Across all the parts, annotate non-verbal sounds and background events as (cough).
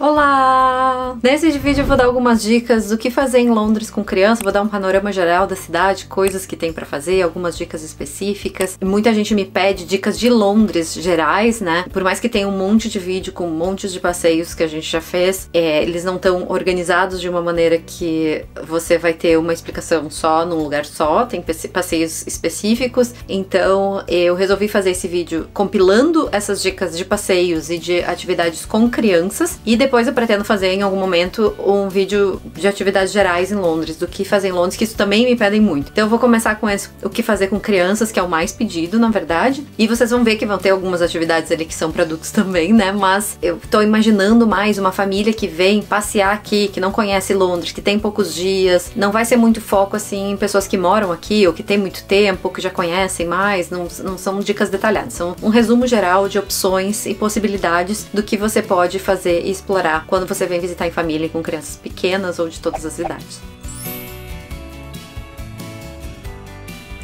Olá! Nesse vídeo eu vou dar algumas dicas do que fazer em Londres com criança, vou dar um panorama geral da cidade, coisas que tem pra fazer, algumas dicas específicas. Muita gente me pede dicas de Londres gerais, né? Por mais que tenha um monte de vídeo com montes de passeios que a gente já fez, é, eles não estão organizados de uma maneira que você vai ter uma explicação só num lugar só, tem passeios específicos. Então eu resolvi fazer esse vídeo compilando essas dicas de passeios e de atividades com crianças e depois eu pretendo fazer em algum momento um vídeo de atividades gerais em Londres, do que fazer em Londres, que isso também me pedem muito. Então eu vou começar com esse, o que fazer com crianças, que é o mais pedido, na verdade. E vocês vão ver que vão ter algumas atividades ali que são para adultos (laughs) também, né? Mas eu tô imaginando mais uma família que vem passear aqui, que não conhece Londres, que tem poucos dias. Não vai ser muito foco assim em pessoas que moram aqui ou que tem muito tempo, que já conhecem mais. Não, não são dicas detalhadas, são um resumo geral de opções e possibilidades do que você pode fazer e explorar quando você vem visitar em família com crianças pequenas ou de todas as idades.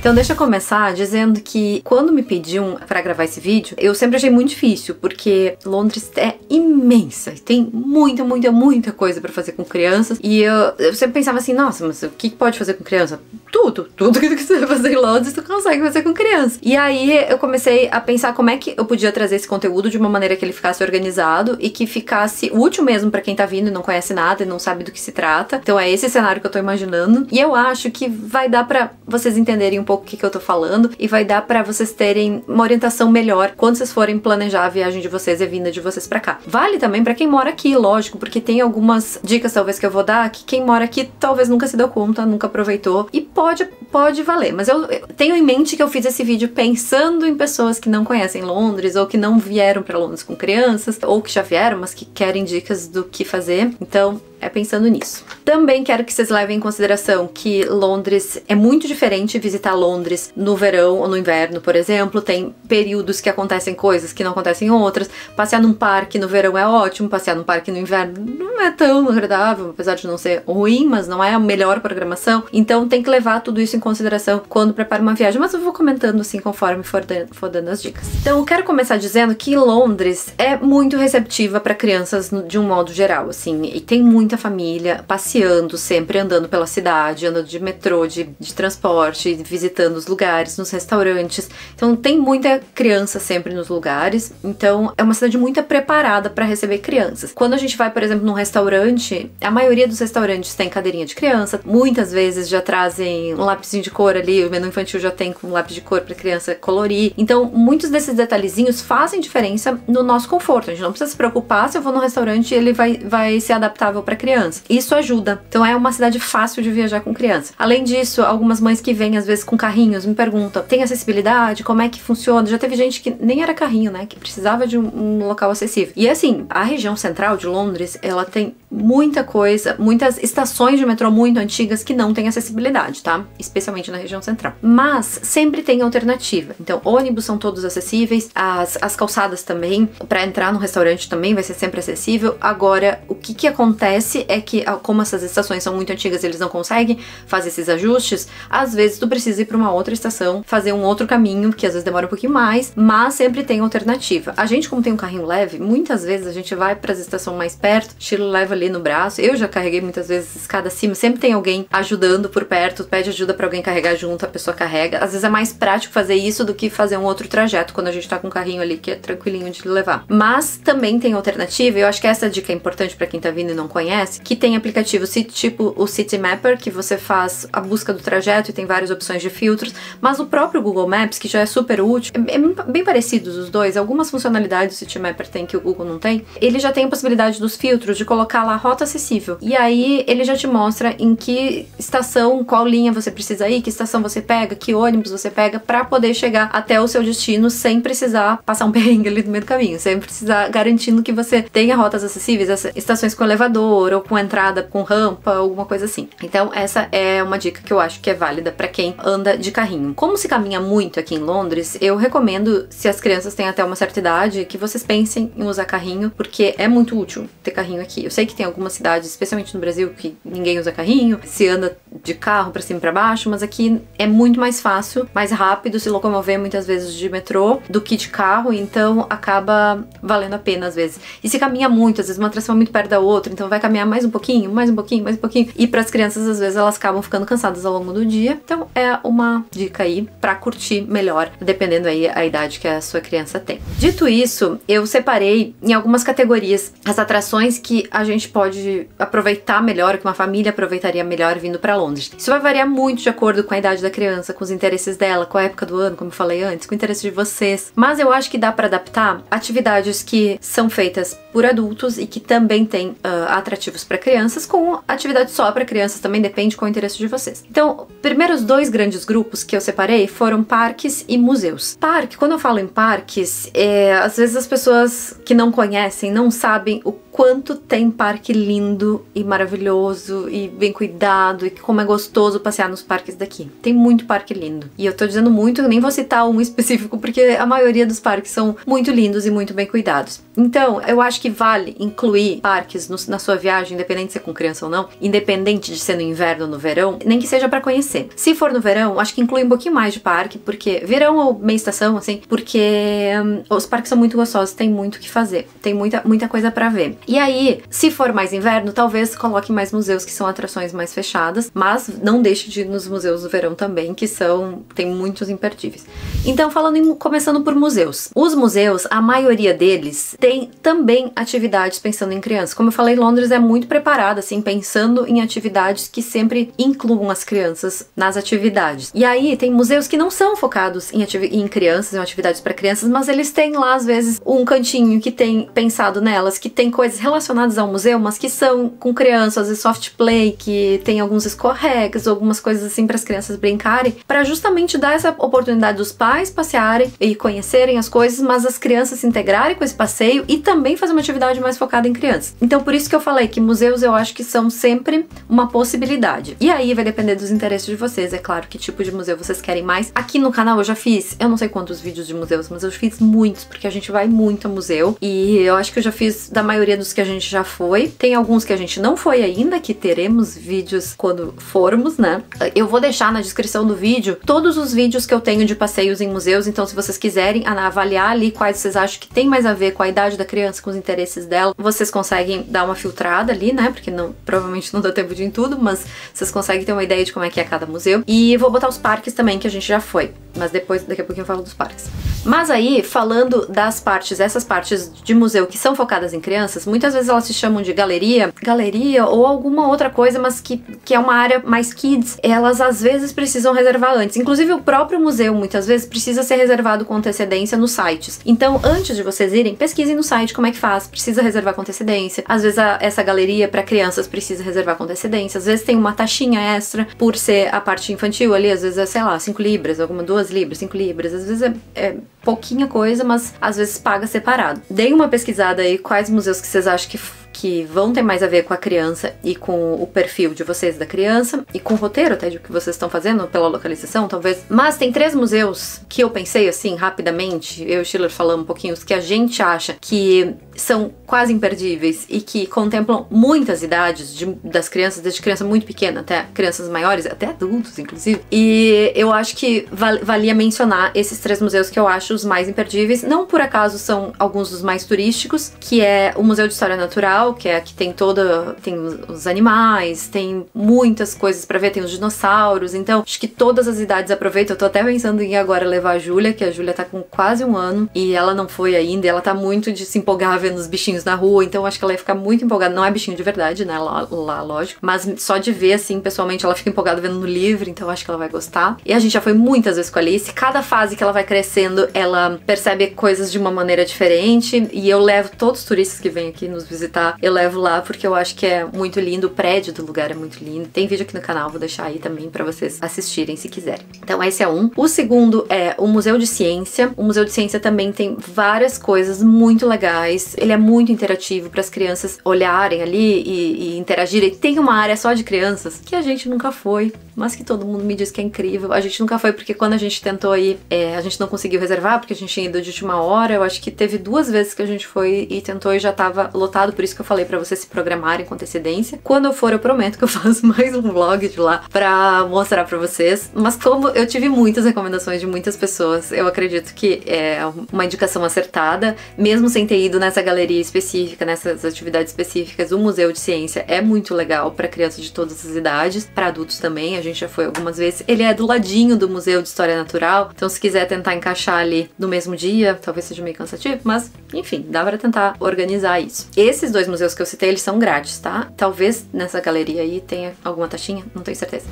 Então deixa eu começar dizendo que quando me pediam para gravar esse vídeo, eu sempre achei muito difícil, porque Londres é imensa, tem muita, muita, muita coisa para fazer com crianças, e eu, eu, sempre pensava assim, nossa, mas o que pode fazer com criança? Tudo, tudo (laughs) que você vai fazer em Londres, tu consegue fazer com criança. E aí eu comecei a pensar como é que eu podia trazer esse conteúdo de uma maneira que ele ficasse organizado e que ficasse útil mesmo para quem tá vindo e não conhece nada e não sabe do que se trata. Então é esse cenário que eu tô imaginando. E eu acho que vai dar para vocês entenderem um pouco pouco o que, que eu tô falando e vai dar para vocês terem uma orientação melhor quando vocês forem planejar a viagem de vocês e a vinda de vocês para cá. Vale também para quem mora aqui, lógico, porque tem algumas dicas talvez que eu vou dar que quem mora aqui talvez nunca se deu conta, nunca aproveitou e pode pode valer. Mas eu, eu tenho em mente que eu fiz esse vídeo pensando em pessoas que não conhecem Londres ou que não vieram para Londres com crianças ou que já vieram, mas que querem dicas do que fazer. Então, é pensando nisso. Também quero que vocês levem em consideração que Londres é muito diferente visitar Londres no verão ou no inverno, por exemplo. Tem períodos que acontecem coisas que não acontecem em outras. Passear num parque no verão é ótimo, passear num parque no inverno não é tão agradável, apesar de não ser ruim, mas não é a melhor programação. Então tem que levar tudo isso em consideração quando prepara uma viagem. Mas eu vou comentando assim conforme for, for dando as dicas. Então eu quero começar dizendo que Londres é muito receptiva para crianças de um modo geral, assim, e tem muita muita família passeando sempre, andando pela cidade, andando de metrô, de, de transporte, visitando os lugares, nos restaurantes. Então tem muita criança sempre nos lugares. Então é uma cidade muito preparada para receber crianças. Quando a gente vai, por exemplo, num restaurante, a maioria dos restaurantes tem cadeirinha de criança. Muitas vezes já trazem um lápisinho de cor ali, o menu infantil já tem com um lápis de cor para criança colorir. Então muitos desses detalhezinhos fazem diferença no nosso conforto. A gente não precisa se preocupar se eu vou num restaurante ele vai, vai ser adaptável para criança. Isso ajuda. Então é uma cidade fácil de viajar com criança. Além disso, algumas mães que vêm às vezes com carrinhos me perguntam: tem acessibilidade? Como é que funciona? Já teve gente que nem era carrinho, né? Que precisava de um, um local acessível. E assim, a região central de Londres, ela tem muita coisa, muitas estações de metrô muito antigas que não têm acessibilidade, tá? Especialmente na região central. Mas sempre tem alternativa. Então, ônibus são todos acessíveis, as, as calçadas também, para entrar no restaurante também vai ser sempre acessível. Agora, o que que acontece é que, ah, como essas estações são muito antigas eles não conseguem fazer esses ajustes, às vezes tu precisa ir para uma outra estação, fazer um outro caminho, que às vezes demora um pouquinho mais, mas sempre tem alternativa. A gente, como tem um carrinho leve, muitas vezes a gente vai para as estações mais perto, Chile leva ali no braço. Eu já carreguei muitas vezes escada acima, sempre tem alguém ajudando por perto, pede ajuda para alguém carregar junto, a pessoa carrega. Às vezes é mais prático fazer isso do que fazer um outro trajeto quando a gente tá com um carrinho ali que é tranquilinho de levar. Mas também tem alternativa, eu acho que essa dica é importante para quem tá vindo e não conhece que tem aplicativos tipo o City Mapper, que você faz a busca do trajeto e tem várias opções de filtros, mas o próprio Google Maps, que já é super útil, é, é bem parecidos os dois, algumas funcionalidades o City Mapper tem que o Google não tem, ele já tem a possibilidade dos filtros de colocar lá rota acessível. E aí ele já te mostra em que estação, qual linha você precisa ir, que estação você pega, que ônibus você pega para poder chegar até o seu destino sem precisar passar um (laughs) perrengue ali no meio do caminho, sem precisar garantindo que você tenha rotas acessíveis, estações com elevador ou com entrada com rampa, alguma coisa assim. Então, essa é uma dica que eu acho que é válida para quem anda de carrinho. Como se caminha muito aqui em Londres, eu recomendo, se as crianças têm até uma certa idade, que vocês pensem em usar carrinho, porque é muito útil ter carrinho aqui. Eu sei que que tem algumas cidades, especialmente no Brasil, que ninguém usa carrinho, se anda de carro para cima e para baixo, mas aqui é muito mais fácil, mais rápido se locomover muitas vezes de metrô do que de carro, então acaba valendo a pena às vezes. E se caminha muito, às vezes uma atração é muito perto da outra, então vai caminhar mais um pouquinho, mais um pouquinho, mais um pouquinho. E para as crianças às vezes elas acabam ficando cansadas ao longo do dia. Então é uma dica aí para curtir melhor, dependendo aí a idade que a sua criança tem. Dito isso, eu separei em algumas categorias as atrações que a gente pode aproveitar melhor, que uma família aproveitaria melhor vindo para Londres. Isso vai variar muito de acordo com a idade da criança, com os interesses dela, com a época do ano, como eu falei antes, com o interesse de vocês. Mas eu acho que dá para adaptar atividades que são feitas por adultos e que também têm uh, atrativos para crianças, com atividades só para crianças também depende com o interesse de vocês. Então, primeiros dois grandes grupos que eu separei foram parques e museus. Parque, quando eu falo em parques, é, às vezes as pessoas que não conhecem não sabem o quanto tem parque lindo e maravilhoso e bem cuidado e como é gostoso passear nos parques daqui. Tem muito parque lindo. E eu tô dizendo muito, nem vou citar um (laughs) específico porque a maioria dos parques são muito lindos e muito bem cuidados. Então, eu acho que vale incluir parques no, na sua viagem, independente de ser com criança ou não, independente de ser no inverno ou no verão, nem que seja para conhecer. Se for no verão, acho que inclui um pouquinho mais de parque, porque verão ou meia estação, assim, porque hum, os parques são muito gostosos, tem muito o que fazer, tem muita, muita coisa para ver. E aí, se for mais inverno, talvez coloque mais museus que são atrações mais fechadas, mas não deixe de ir nos museus do verão também, que são tem muitos imperdíveis. Então, falando em, começando por museus. Os museus, a maioria deles tem também atividades pensando em crianças. Como eu falei, Londres é muito preparada assim, pensando em atividades que sempre incluam as crianças nas atividades. E aí tem museus que não são focados em, em crianças, em atividades para crianças, mas eles têm lá às vezes um cantinho que tem pensado nelas, que tem coisas relacionadas ao museu, mas que são com crianças, às vezes soft play, que tem alguns escorregas, algumas coisas assim para as crianças brincarem, para justamente dar essa oportunidade dos pais passearem e conhecerem as coisas, mas as crianças se integrarem com esse passeio e também fazer uma atividade mais focada em crianças. Então por isso que eu falei que museus eu acho que são sempre uma possibilidade. E aí vai depender dos interesses de vocês, é claro, que tipo de museu vocês querem mais. Aqui no canal eu já fiz, eu não sei quantos vídeos de museus, mas eu fiz muitos, porque a gente vai muito a museu e eu acho que eu já fiz da maioria dos que a gente já foi. Tem alguns que a gente não foi ainda, que teremos vídeos quando formos, né? Eu vou deixar na descrição do vídeo todos os vídeos que eu tenho de passeios em museus, então se vocês quiserem avaliar ali quais vocês acham que tem mais a ver com a idade da criança, com os interesses dela, vocês conseguem dar uma filtrada ali, né? Porque não, provavelmente não dá tempo de ir em tudo, mas vocês conseguem ter uma ideia de como é que é cada museu. E vou botar os parques também que a gente já foi, mas depois daqui a pouquinho eu falo dos parques. Mas aí, falando das partes, essas partes de museu que são focadas em crianças, muitas vezes elas se chamam de galeria, galeria ou alguma outra coisa, mas que, que é uma área mais kids, elas às vezes precisam reservar antes. Inclusive o próprio museu muitas vezes precisa ser reservado com antecedência nos sites. Então, antes de vocês irem, pesquisem no site como é que faz, precisa reservar com antecedência. Às vezes a, essa galeria para crianças precisa reservar com antecedência, às vezes tem uma taxinha extra por ser a parte infantil ali, às vezes é, sei lá, 5 libras, alguma 2 libras, 5 libras, às vezes é, é pouquinha coisa, mas às vezes paga separado. Deem uma pesquisada aí quais museus que vocês acham que que vão ter mais a ver com a criança e com o perfil de vocês da criança e com o roteiro até de que vocês estão fazendo pela localização, talvez. Mas tem três museus que eu pensei assim rapidamente, eu e o Schiller falamos um pouquinho os que a gente acha que são quase imperdíveis e que contemplam muitas idades de, das crianças, desde criança muito pequena até crianças maiores, até adultos inclusive. E eu acho que val, valia mencionar esses três museus que eu acho os mais imperdíveis. Não por acaso são alguns dos mais turísticos, que é o Museu de História Natural que é que tem toda tem os animais, tem muitas coisas para ver, tem os dinossauros. Então, acho que todas as idades aproveitam. Eu tô até pensando em agora levar a Júlia, que a Júlia tá com quase um ano e ela não foi ainda. ela tá muito de se empolgar vendo os bichinhos na rua, então acho que ela ia ficar muito empolgada. Não é bichinho de verdade, né? Lá, lá lógico, mas só de ver assim, pessoalmente, ela fica empolgada vendo no livro, então acho que ela vai gostar. E a gente já foi muitas vezes com a Alice. Cada fase que ela vai crescendo, ela percebe coisas de uma maneira diferente e eu levo todos os turistas que vêm aqui nos visitar eu levo lá porque eu acho que é muito lindo, o prédio do lugar é muito lindo. Tem vídeo aqui no canal, vou deixar aí também para vocês assistirem se quiserem. Então esse é um. O segundo é o Museu de Ciência. O Museu de Ciência também tem várias coisas muito legais. Ele é muito interativo para as crianças olharem ali e, e interagirem. Tem uma área só de crianças que a gente nunca foi, mas que todo mundo me diz que é incrível. A gente nunca foi porque quando a gente tentou ir, é, a gente não conseguiu reservar porque a gente tinha ido de última hora. Eu acho que teve duas vezes que a gente foi e tentou e já tava lotado, por isso que eu eu falei para vocês se programarem com antecedência. Quando eu for, eu prometo que eu (laughs) faço mais um vlog de lá pra mostrar para vocês. Mas como eu tive muitas recomendações de muitas pessoas, eu acredito que é uma indicação acertada, mesmo sem ter ido nessa galeria específica, nessas atividades específicas, o Museu de Ciência é muito legal para crianças de todas as idades, para adultos também, a gente já foi algumas vezes. Ele é do ladinho do Museu de História Natural, então se quiser tentar encaixar ali no mesmo dia, talvez seja meio cansativo, mas enfim, dá para tentar organizar isso. Esses dois museus que eu citei, eles são grátis, tá? Talvez nessa galeria aí tenha alguma taxinha, não tenho certeza.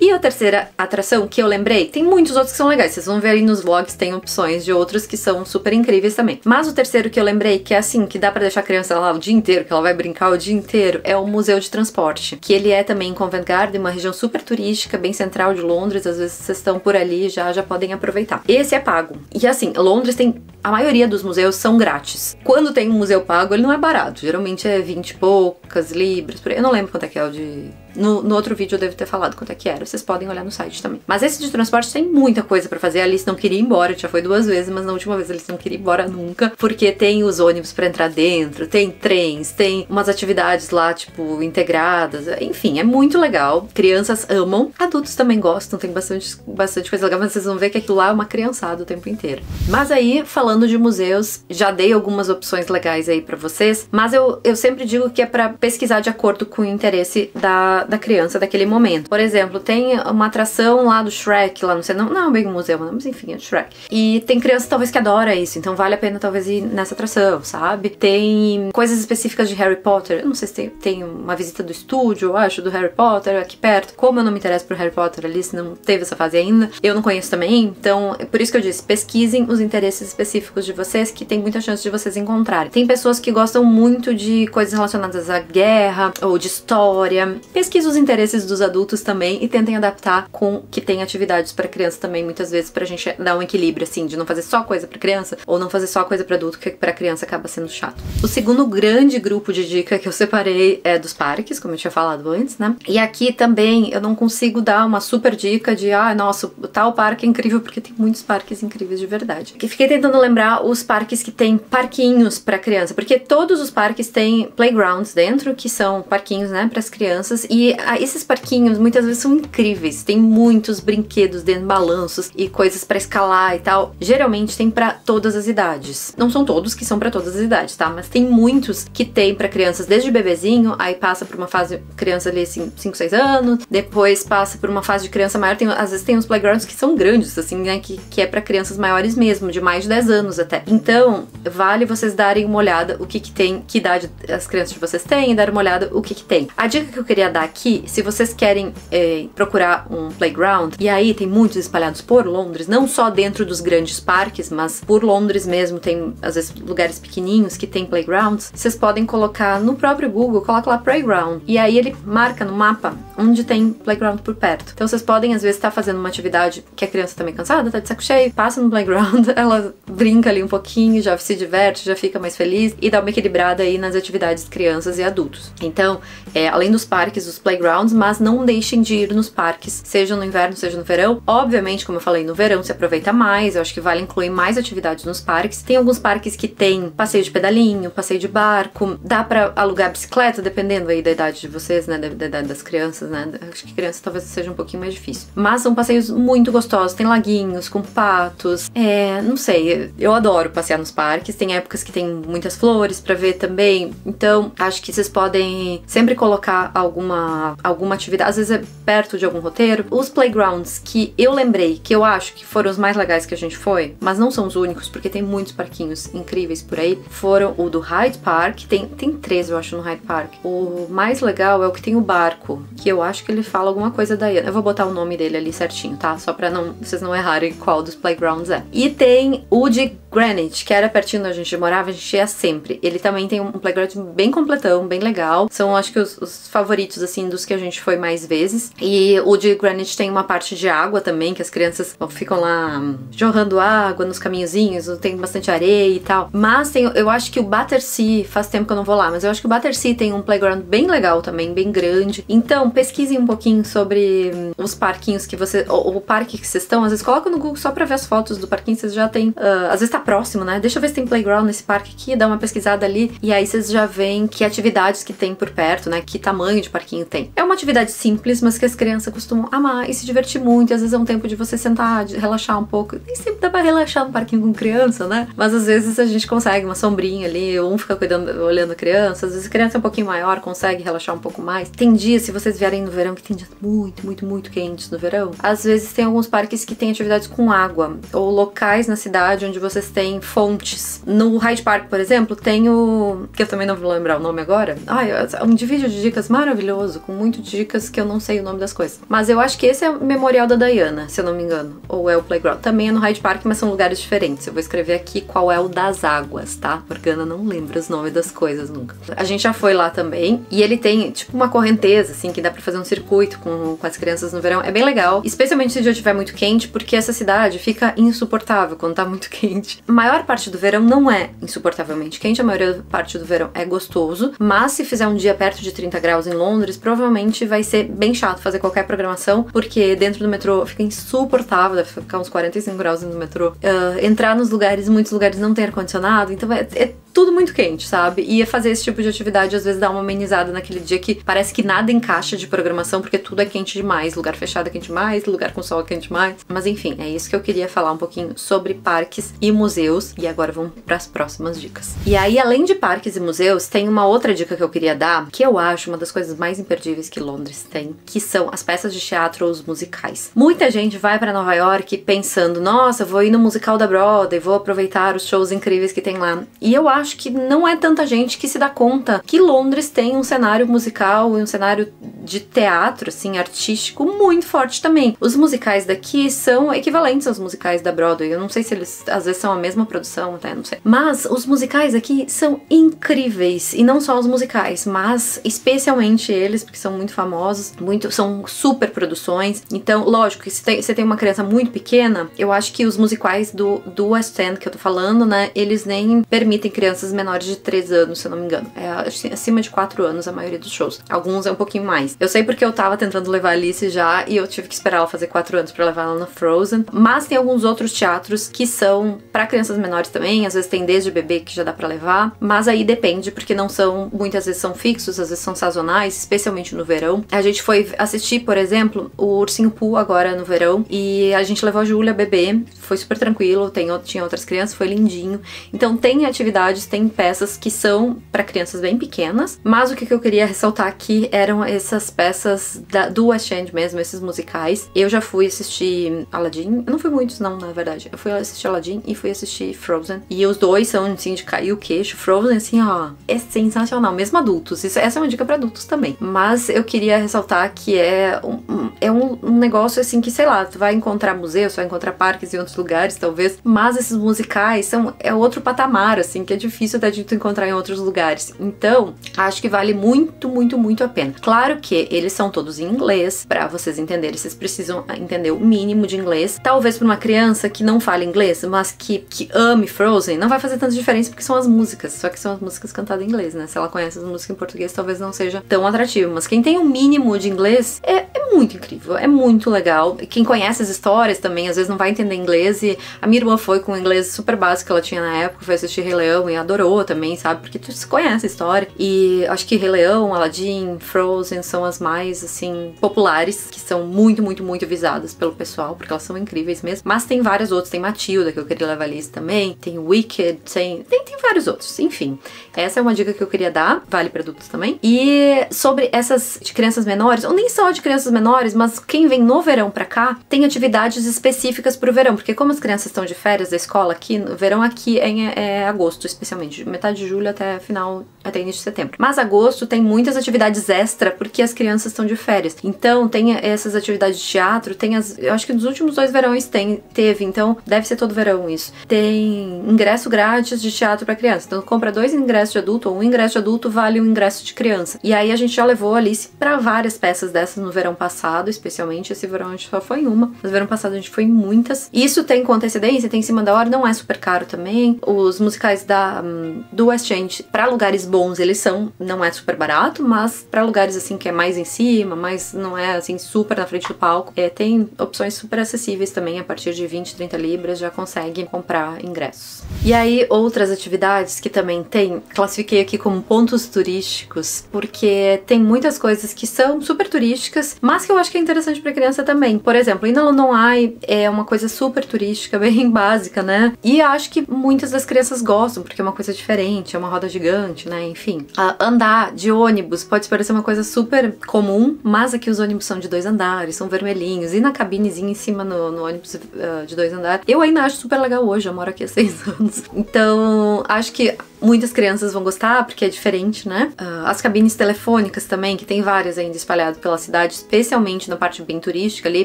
E a terceira atração que eu lembrei, tem muitos outros que são legais, vocês vão ver aí nos vlogs, tem opções de outros que são super incríveis também. Mas o terceiro que eu lembrei, que é assim, que dá para deixar a criança lá o dia inteiro, que ela vai brincar o dia inteiro, é o Museu de Transporte, que ele é também em Covent Garden, uma região super turística, bem central de Londres, às vezes vocês estão por ali já já podem aproveitar. Esse é pago. E assim, Londres tem a maioria dos museus são grátis. Quando tem um museu pago, ele não é barato. Geralmente é 20 e poucas libras. Eu não lembro quanto é que é o de no, no, outro vídeo eu devo ter falado quanto é que era. Vocês podem olhar no site também. Mas esse de transporte tem muita coisa para fazer. A Alice não queria ir embora, já foi duas vezes, mas na última vez a Alice não queria ir embora nunca. Porque tem os ônibus para entrar dentro, tem trens, tem umas atividades lá, tipo, integradas. Enfim, é muito legal. Crianças amam, adultos também gostam, tem bastante, bastante coisa legal, mas vocês vão ver que aquilo lá é uma criançada o tempo inteiro. Mas aí, falando de museus, já dei algumas opções legais aí para vocês, mas eu, eu sempre digo que é para pesquisar de acordo com o interesse da da, criança daquele momento. Por exemplo, tem uma atração lá do Shrek, lá no não, não é bem um museu, mas enfim, é Shrek. E tem criança talvez que adora isso, então vale a pena talvez ir nessa atração, sabe? Tem coisas específicas de Harry Potter, eu não sei se tem, tem uma visita do estúdio, eu acho, do Harry Potter aqui perto. Como eu não me interesso por Harry Potter, ali, se não teve essa fase ainda, eu não conheço também, então é por isso que eu disse, pesquisem os interesses específicos de vocês, que tem muita chance de vocês encontrarem. Tem pessoas que gostam muito de coisas relacionadas à guerra ou de história. Pesquisem pesquise os interesses dos adultos também e tentem adaptar com que tem atividades para criança também, muitas vezes, pra gente dar um equilíbrio, assim, de não fazer só coisa para criança ou não fazer só coisa para adulto, que para criança acaba sendo chato. O segundo grande grupo de dica que eu separei é dos parques, como eu tinha falado antes, né? E aqui também eu não consigo dar uma super dica de, ah, nossa, tal parque é incrível, porque tem muitos parques incríveis de verdade. E fiquei tentando lembrar os parques que tem parquinhos para criança, porque todos os parques têm playgrounds dentro, que são parquinhos, né, para as crianças, e esses parquinhos muitas vezes são incríveis. Tem muitos brinquedos dentro, balanços e coisas para escalar e tal. Geralmente tem para todas as idades. Não são todos que são para todas as idades, tá? Mas tem muitos que tem para crianças desde bebezinho, aí passa por uma fase criança ali 5, 6 anos, depois passa por uma fase de criança maior. Tem, às vezes tem uns playgrounds que são grandes, assim, né? Que, que é para crianças maiores mesmo, de mais de 10 anos até. Então, vale vocês darem uma olhada o que que tem, que idade as crianças de vocês têm, e dar uma olhada o que que tem. A dica que eu queria dar aqui, se vocês querem é, procurar um playground, e aí tem muitos espalhados por Londres, não só dentro dos grandes parques, mas por Londres mesmo tem às vezes lugares pequenininhos que tem playgrounds, vocês podem colocar no próprio Google, coloca lá playground, e aí ele marca no mapa onde tem playground por perto. Então vocês podem às vezes estar tá fazendo uma atividade que a criança tá meio cansada, tá de saco cheio, passa no playground, (laughs) ela brinca ali um pouquinho, já se diverte, já fica mais feliz e dá uma equilibrada aí nas atividades de crianças e adultos. Então, é, além dos parques, os playgrounds, mas não deixem de ir nos parques, seja no inverno, seja no verão. Obviamente, como eu falei, no verão se aproveita mais, eu acho que vale incluir mais atividades nos parques. Tem alguns parques que tem passeio de pedalinho, passeio de barco, dá para alugar bicicleta, dependendo aí da idade de vocês, né, da, da idade das crianças, né? Acho que criança talvez seja um pouquinho mais difícil. Mas são passeios muito gostosos, tem laguinhos com patos. É, não sei, eu adoro passear nos parques. Tem épocas que tem muitas flores para ver também. Então, acho que vocês podem sempre colocar alguma, alguma atividade, às vezes é perto de algum roteiro. Os playgrounds que eu lembrei, que eu acho que foram os mais legais que a gente foi, mas não são os únicos, porque tem muitos parquinhos incríveis por aí, foram o do Hyde Park, tem, tem três, eu acho, no Hyde Park. O mais legal é o que tem o barco, que eu acho que ele fala alguma coisa da Eu vou botar o nome dele ali certinho, tá? Só pra não, vocês não errarem qual dos playgrounds é. E tem o de Greenwich, que era pertinho da gente morava, a gente ia sempre. Ele também tem um playground bem completão, bem legal. São, acho que, os, os favoritos, assim, dos que a gente foi mais vezes. E o de Granite tem uma parte de água também, que as crianças ficam lá hum, jorrando água nos caminhozinhos, tem bastante areia e tal. Mas tem, eu acho que o Battersea, faz tempo que eu não vou lá, mas eu acho que o Battersea tem um playground bem legal também, bem grande. Então, pesquisem um pouquinho sobre hum, os parquinhos que você. O, o parque que vocês estão, às vezes coloca no Google só pra ver as fotos do parquinho, vocês já tem. Uh, às vezes tá próximo, né? Deixa eu ver se tem playground nesse parque aqui, dá uma pesquisada ali, e aí vocês já veem que atividades que tem por perto, né? Que tamanho de parquinho tem. É uma atividade simples, mas que as crianças costumam amar e se divertir muito. E às vezes é um tempo de você sentar, de relaxar um pouco. Nem sempre dá pra relaxar no parquinho com criança, né? Mas às vezes a gente consegue uma sombrinha ali, um fica cuidando, olhando a criança, às vezes a criança é um pouquinho maior, consegue relaxar um pouco mais. Tem dias, se vocês vierem no verão, que tem dias muito, muito, muito quentes no verão. Às vezes tem alguns parques que têm atividades com água, ou locais na cidade onde vocês têm fontes. No Hyde Park, por exemplo, tem o. que eu também não vou lembrar o nome agora. Ai, é um vídeo de dicas maravilhoso, com muito dicas que eu não sei o nome das coisas. Mas eu acho que esse é o Memorial da Diana, se eu não me engano. Ou é o Playground. Também é no Hyde Park, mas são lugares diferentes. Eu vou escrever aqui qual é o das águas, tá? Morgana não lembra os nomes das coisas nunca. A gente já foi lá também. E ele tem, tipo, uma correnteza, assim, que dá pra fazer um circuito com, com as crianças no verão. É bem legal. Especialmente se o dia estiver muito quente, porque essa cidade fica insuportável quando tá muito (laughs) quente. A maior parte do verão não é insuportavelmente quente, a maior parte do verão é gostoso. Mas se fizer um dia perto de 30 graus em Londres, provavelmente vai ser bem chato fazer qualquer programação, porque dentro do metrô fica insuportável, deve ficar uns 45 graus no metrô. Uh, entrar nos lugares, muitos lugares não tem ar-condicionado, então é, é tudo muito quente, sabe? E fazer esse tipo de atividade às vezes dá uma amenizada naquele dia que parece que nada encaixa de programação porque tudo é quente demais, lugar fechado é quente demais, lugar com sol é quente demais. Mas enfim, é isso que eu queria falar um pouquinho sobre parques e museus e agora vamos para as próximas dicas. E aí, além de parques e museus, tem uma outra dica que eu queria dar, que eu acho uma das coisas mais imperdíveis que Londres tem, que são as peças de teatro ou os musicais. Muita gente vai para Nova York pensando, nossa, vou ir no musical da Broadway, vou aproveitar os shows incríveis que tem lá. E eu acho que não é tanta gente que se dá conta que Londres tem um cenário musical e um cenário de teatro, assim, artístico muito forte também. Os musicais daqui são equivalentes aos musicais da Broadway. Eu não sei se eles às vezes são a mesma produção, até não sei. Mas os musicais aqui são incríveis e não só os musicais, mas especialmente eles, porque são muito famosos, muito são super produções. Então, lógico se tem, você tem uma criança muito pequena, eu acho que os musicais do, do West End que eu tô falando, né, eles nem permitem crianças menores de 3 anos, se eu não me engano. É acima de 4 anos a maioria dos shows. Alguns é um pouquinho mais. Eu sei porque eu tava tentando levar a Alice já e eu tive que esperar ela fazer 4 anos para levar ela no Frozen. Mas tem alguns outros teatros que são para crianças menores também, às vezes tem desde bebê que já dá para levar, mas aí depende porque não são, muitas vezes são fixos, às vezes são sazonais, especialmente no verão. A gente foi assistir, por exemplo, o Ursinho Pooh agora no verão e a gente levou a Júlia bebê, foi super tranquilo, tem, tinha outras crianças, foi lindinho. Então tem atividades, tem peças que são para crianças bem pequenas, mas o que eu queria ressaltar aqui eram essas peças da, do West End mesmo, esses musicais. Eu já fui assistir Aladdin, eu não fui muitos não, na verdade. Eu fui assistir Aladdin e fui assistir Frozen. E os dois são assim de cair o queixo. Frozen assim, ó, é sensacional, mesmo adultos. Isso, essa é uma dica para adultos também. Mas eu queria ressaltar que é um, é um, negócio assim que, sei lá, tu vai encontrar museus, vai encontrar parques em outros lugares, talvez, mas esses musicais são é outro patamar assim, que é difícil até de tu encontrar em outros lugares. Então, acho que vale muito, muito, muito a pena. Claro que eles são todos em inglês, para vocês entenderem, vocês precisam entender o mínimo de inglês. Talvez para uma criança que não fale inglês, mas que, que ame Frozen, não vai fazer tanta diferença porque são as músicas, só que são as músicas cantadas em inglês, né? Se ela conhece as músicas em português, talvez não seja tão atrativo, mas quem tem um mínimo de inglês é, é muito incrível, é muito legal. Quem conhece as histórias também, às vezes não vai entender inglês e a minha irmã foi com o inglês super básico que ela tinha na época, foi assistir Rei Leão e adorou também, sabe? Porque tu conhece a história. E acho que Rei Leão, Aladdin, Frozen são as mais, assim, populares, que são muito, muito, muito visadas pelo pessoal, porque elas são incríveis mesmo. Mas tem várias outras, tem Matilda, que eu queria levar a lista também, tem Wicked, tem, tem, tem vários outros, enfim. Essa é uma dica que eu queria dar, vale para adultos também. E sobre essas de crianças menores, ou nem só de crianças menores, mas quem vem no verão pra cá, tem atividades específicas pro verão, porque porque como as crianças estão de férias da escola aqui, verão aqui é, em, é agosto, especialmente, metade de julho até final, até início de setembro. Mas agosto tem muitas atividades extra porque as crianças estão de férias. Então tem essas atividades de teatro, tem as, eu acho que nos últimos dois verões tem, teve, então deve ser todo verão isso. Tem ingresso grátis de teatro para criança. Então compra dois ingressos de adulto ou um ingresso de adulto vale um ingresso de criança. E aí a gente já levou a Alice para várias peças dessas no verão passado, especialmente esse verão a gente só foi em uma. Mas no verão passado a gente foi em muitas. Isso tem com antecedência, tem em cima da hora, não é super caro também. Os musicais da um, do West End para lugares bons, eles são, não é super barato, mas para lugares assim que é mais em cima, mas não é assim super na frente do palco, é, tem opções super acessíveis também, a partir de 20, 30 libras já consegue comprar ingressos. E aí outras atividades que também tem, classifiquei aqui como pontos turísticos, porque tem muitas coisas que são super turísticas, mas que eu acho que é interessante para criança também. Por exemplo, ir na London Eye é uma coisa super turística, (laughs) bem básica, né? E acho que muitas das crianças gostam, porque é uma coisa diferente, é uma roda gigante, né? Enfim. andar de ônibus pode parecer uma coisa super comum, mas aqui os ônibus são de dois andares, são vermelhinhos, e na cabinezinha em cima no, no ônibus uh, de dois andares, eu ainda acho super legal hoje, eu moro aqui há (laughs) seis anos. Então, acho que muitas crianças vão gostar, porque é diferente, né? Uh, as cabines telefônicas também, que tem várias ainda espalhadas pela cidade, especialmente na parte bem turística, ali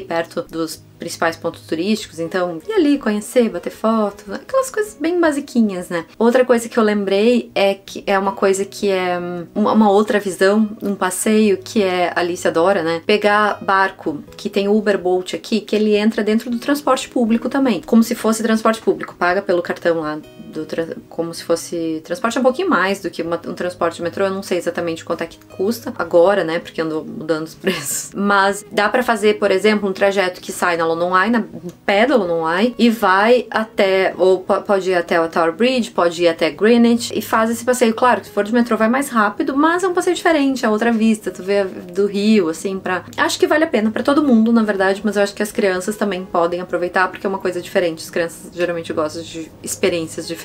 perto dos principais pontos turísticos, então ir ali conhecer, bater foto, aquelas coisas bem basiquinhas, né? Outra coisa que eu lembrei é que é uma coisa que é uma, uma outra visão, um passeio que é a Alice adora, né? Pegar barco que tem Uber Bolt aqui, que ele entra dentro do transporte público também, como se fosse transporte público, paga pelo cartão lá do como se fosse transporte um pouquinho mais do que uma, um transporte de metrô, eu não sei exatamente quanto é que custa agora, né? Porque andou mudando os (laughs) preços. Mas dá para fazer, por exemplo, um trajeto que sai na London Eye, na pé da Eye, e vai até, ou pode ir até o Tower Bridge, pode ir até Greenwich e faz esse passeio. Claro que se for de metrô vai mais rápido, mas é um passeio diferente, é outra vista, tu vê do Rio, assim, pra. Acho que vale a pena para todo mundo, na verdade, mas eu acho que as crianças também podem aproveitar porque é uma coisa diferente. As crianças geralmente gostam de experiências diferentes,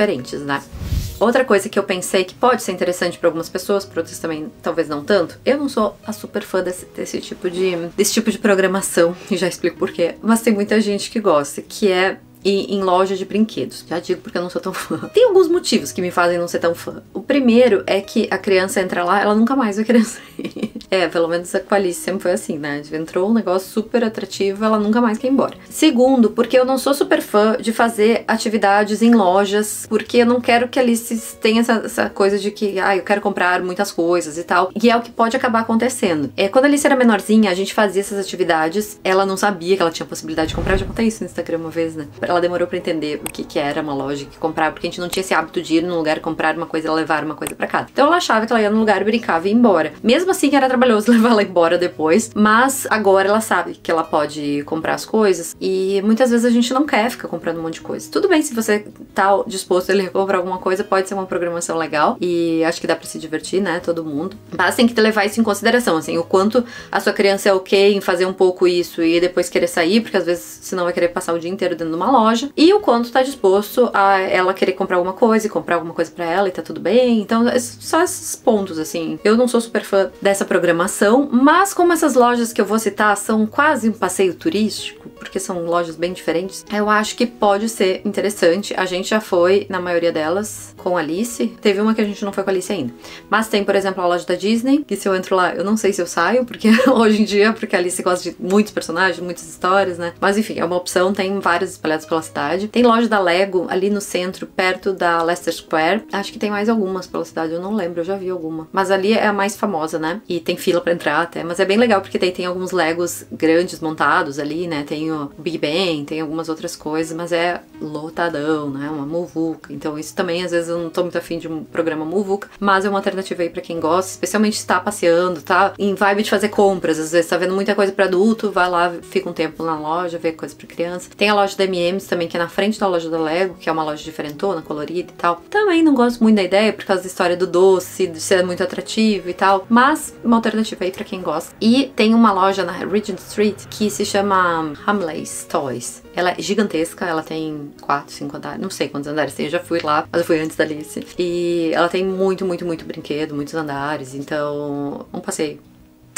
né? Outra coisa que eu pensei que pode ser interessante para algumas pessoas, para outras também talvez não tanto. Eu não sou a super fã desse, desse tipo de desse tipo de programação, (laughs) e já explico porquê. Mas tem muita gente que gosta, que é e em loja de brinquedos. Já digo porque eu não sou tão (laughs) fã. Tem alguns motivos que me fazem não ser tão fã. O primeiro é que a criança entra lá, ela nunca mais querer (laughs) sair. É, pelo menos a Alice sempre foi assim, né? Entrou um negócio super atrativo, ela nunca mais quer ir embora. Segundo, porque eu não sou super fã de fazer atividades em lojas, porque eu não quero que a Alice tenha essa, essa coisa de que, ah, eu quero comprar muitas coisas e tal. E é o que pode acabar acontecendo. É, quando a Alice era menorzinha, a gente fazia essas atividades, ela não sabia que ela tinha possibilidade de comprar. Eu já contei isso no Instagram uma vez, né? ela demorou para entender o que, que era uma loja que comprar, porque a gente não tinha esse hábito de ir num lugar comprar uma coisa e levar uma coisa para casa. Então ela achava que ela ia num lugar, brincava e ia embora. Mesmo assim era trabalhoso (laughs) levar ela embora depois, mas agora ela sabe que ela pode comprar as coisas e muitas vezes a gente não quer ficar comprando um monte de coisa. Tudo bem se você tá disposto a comprar alguma coisa, pode ser uma programação legal e acho que dá para se divertir, né, todo mundo. Mas tem que levar isso em consideração, assim, o quanto a sua criança é ok em fazer um pouco isso e depois querer sair, porque às vezes senão vai querer passar o dia inteiro dentro de uma loja loja e o quanto tá disposto a ela querer comprar alguma coisa e comprar alguma coisa para ela e tá tudo bem. Então, é só esses pontos assim. Eu não sou super fã dessa programação, mas como essas lojas que eu vou citar são quase um passeio turístico, porque são lojas bem diferentes, eu acho que pode ser interessante. A gente já foi na maioria delas com Alice. Teve uma que a gente não foi com a Alice ainda. Mas tem, por exemplo, a loja da Disney, que se eu entro lá, eu não sei se eu saio, porque (laughs) hoje em dia, porque a Alice gosta de muitos personagens, muitas histórias, né? Mas enfim, é uma opção, tem várias espalhadas pela cidade. Tem loja da Lego ali no centro, perto da Leicester Square. Acho que tem mais algumas pela cidade, eu não lembro, eu já vi alguma. Mas ali é a mais famosa, né? E tem fila para entrar até. Mas é bem legal porque tem, tem alguns Legos grandes montados ali, né? Tem o Big Bang, tem algumas outras coisas, mas é lotadão, né? Uma muvuca. Então isso também, às vezes, eu não tô muito afim de um programa muvuca, mas é uma alternativa aí para quem gosta, especialmente se tá passeando, tá em vibe de fazer compras. Às vezes tá vendo muita coisa para adulto, vai lá, fica um tempo na loja, vê coisa para criança. Tem a loja da M&M's também, que é na frente da loja da Lego, que é uma loja diferentona, colorida e tal. Também não gosto muito da ideia por causa da história do doce, de ser muito atrativo e tal, mas uma alternativa aí para quem gosta. E tem uma loja na Regent Street que se chama Hamley's Toys. Ela é gigantesca, ela tem 4, 5 andares, não sei quantos andares tem, eu já fui lá, mas eu fui antes da Alice. E ela tem muito, muito, muito brinquedo, muitos andares, então um passeio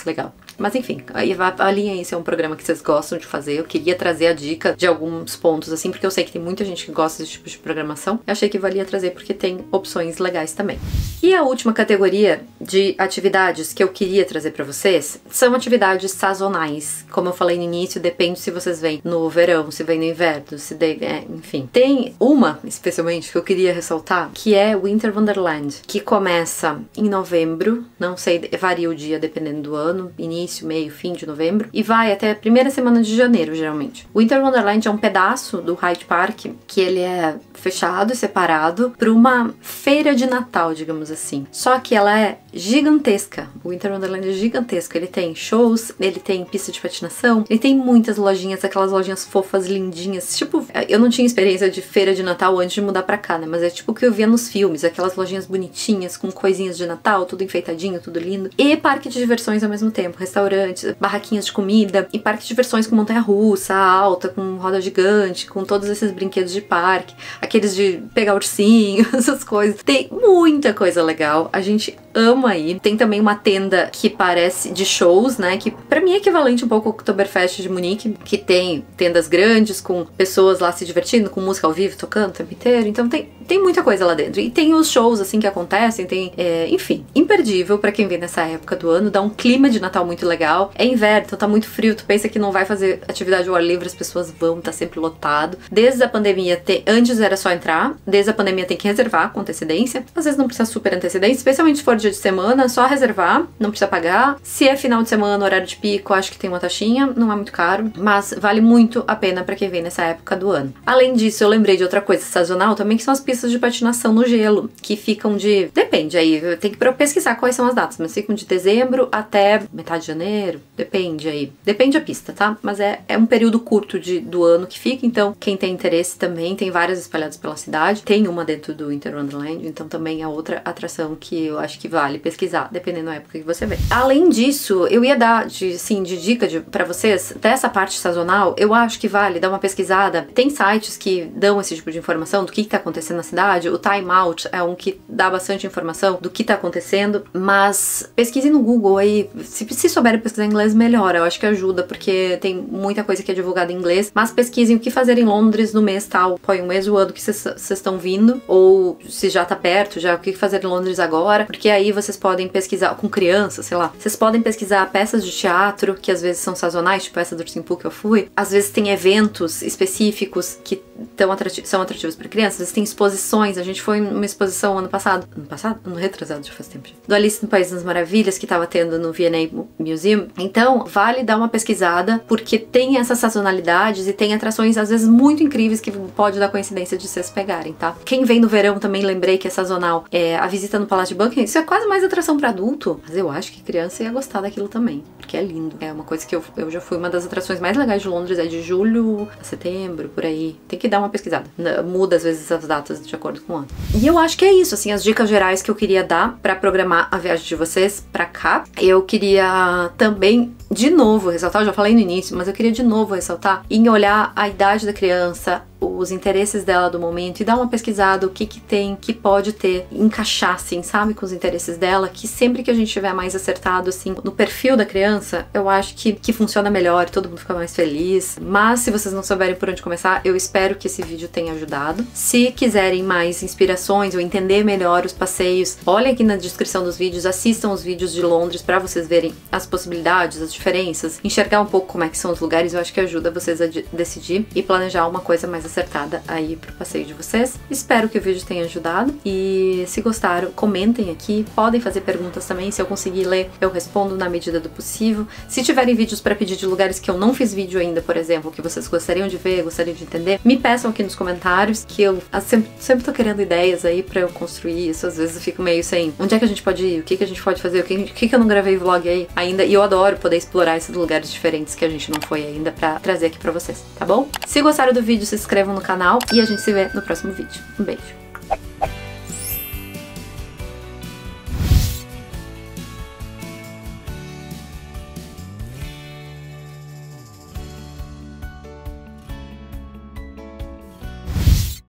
legal. Mas enfim, avaliem aí se é um programa que vocês gostam de fazer. Eu queria trazer a dica de alguns pontos, assim, porque eu sei que tem muita gente que gosta desse tipo de programação. Eu achei que valia trazer porque tem opções legais também. E a última categoria de atividades que eu queria trazer para vocês são atividades sazonais. Como eu falei no início, depende se vocês vêm no verão, se vêm no inverno, se de, é, enfim. Tem uma, especialmente, que eu queria ressaltar, que é Winter Wonderland, que começa em novembro, não sei, varia o dia dependendo do ano, início, meio, fim de novembro, e vai até a primeira semana de janeiro, geralmente. Winter Wonderland é um pedaço do Hyde Park que ele é fechado e separado para uma feira de Natal, digamos assim. Só que ela é gigantesca. O Winter Wonderland é gigantesco. Ele tem shows, ele tem pista de patinação, ele tem muitas lojinhas, aquelas lojinhas fofas, lindinhas. Tipo, eu não tinha experiência de feira de Natal antes de mudar pra cá, né? Mas é tipo o que eu via nos filmes, aquelas lojinhas bonitinhas, com coisinhas de Natal, tudo enfeitadinho, tudo lindo. E parque de diversões ao mesmo tempo, restaurantes, barraquinhas de comida, e parque de diversões com montanha-russa alta, com roda gigante, com todos esses brinquedos de parque, aqueles de pegar ursinho, (laughs) essas coisas. Tem muita coisa legal. A gente ama aí. Tem também uma tenda que parece de shows, né? Que para mim é equivalente um pouco ao Oktoberfest de Munique, que tem tendas grandes com pessoas lá se divertindo, com música ao vivo, tocando o tempo inteiro. Então tem, tem muita coisa lá dentro. E tem os shows assim que acontecem, tem, é, enfim, imperdível para quem vem nessa época do ano. Dá um clima de Natal muito legal. É inverno, então tá muito frio. Tu pensa que não vai fazer atividade ao ar livre, as pessoas vão, tá sempre lotado. Desde a pandemia, te, antes era só entrar. Desde a pandemia tem que reservar com antecedência. Às vezes não precisa super antecedência, especialmente se for dia de semana, só reservar, não precisa pagar. Se é final de semana, horário de pico, acho que tem uma taxinha, não é muito caro, mas vale muito a pena para quem vem nessa época do ano. Além disso, eu lembrei de outra coisa sazonal também, que são as pistas de patinação no gelo, que ficam de. Depende aí, tem que pesquisar quais são as datas, mas ficam de dezembro até metade de janeiro, depende aí. Depende da pista, tá? Mas é, é um período curto de, do ano que fica, então quem tem interesse também, tem várias espalhadas pela cidade, tem uma dentro do Winter Wonderland, então também é outra atração que eu acho que vale pesquisar, dependendo da época que você vê. Além disso, eu ia dar de, sim, de dica de, para vocês dessa parte sazonal, eu acho que vale dar uma pesquisada. Tem sites que dão esse tipo de informação do que está acontecendo na cidade. O Time Out é um que dá bastante informação do que está acontecendo, mas pesquise no Google aí. Se, se souberem pesquisar inglês, melhor. Eu acho que ajuda, porque tem muita coisa que é divulgada em inglês. Mas pesquisem o que fazer em Londres no mês tal. Põe um mês o ano que vocês estão vindo, ou se já tá perto, já o que fazer em Londres agora, porque aí vocês podem pesquisar com crianças, sei lá. Vocês podem pesquisar peças de teatro que às vezes são sazonais, tipo essa do Ursimpu que eu fui. Às vezes tem eventos específicos que tão atrati são atrativos para crianças. Às vezes tem exposições. A gente foi numa exposição ano passado, ano passado, ano retrasado, já faz tempo. Do Alice no País das Maravilhas que tava tendo no V&A Museum. Então, vale dar uma pesquisada porque tem essas sazonalidades e tem atrações às vezes muito incríveis que pode dar coincidência de vocês pegarem, tá? Quem vem no verão também lembrei que é sazonal. É a visita no Palácio de Buckingham. Isso é quase mais atração para adulto, mas eu acho que criança ia gostar daquilo também, porque é lindo. É uma coisa que eu, eu já fui uma das atrações mais legais de Londres, é de julho a setembro, por aí. Tem que dar uma pesquisada. Muda às vezes as datas de acordo com o ano. E eu acho que é isso, assim, as dicas gerais que eu queria dar para programar a viagem de vocês para cá. Eu queria também de novo ressaltar, eu já falei no início, mas eu queria de novo ressaltar em olhar a idade da criança, os interesses dela do momento e dar uma pesquisada o que que tem, que pode ter, encaixar assim, sabe, com os interesses dela, que sempre que a gente tiver mais acertado assim no perfil da criança, eu acho que, que funciona melhor, todo mundo fica mais feliz. Mas se vocês não souberem por onde começar, eu espero que esse vídeo tenha ajudado. Se quiserem mais inspirações ou entender melhor os passeios, olhem aqui na descrição dos vídeos, assistam os vídeos de Londres para vocês verem as possibilidades, as diferenças, enxergar um pouco como é que são os lugares, eu acho que ajuda vocês a decidir e planejar uma coisa mais acertada aí pro passeio de vocês. Espero que o vídeo tenha ajudado e se gostaram, comentem aqui, podem fazer perguntas também, se eu conseguir ler, eu respondo na medida do possível. Se tiverem vídeos para pedir de lugares que eu não fiz vídeo ainda, por exemplo, que vocês gostariam de ver, gostariam de entender, me peçam aqui nos comentários, que eu sempre, sempre tô querendo ideias aí para eu construir isso. Às vezes eu fico meio sem onde é que a gente pode ir, o que, que a gente pode fazer, o que, que, que eu não gravei vlog aí ainda. E eu adoro poder explorar esses lugares diferentes que a gente não foi ainda para trazer aqui para vocês, tá bom? Se gostaram do vídeo, se inscrevam no canal e a gente se vê no próximo vídeo. Um beijo!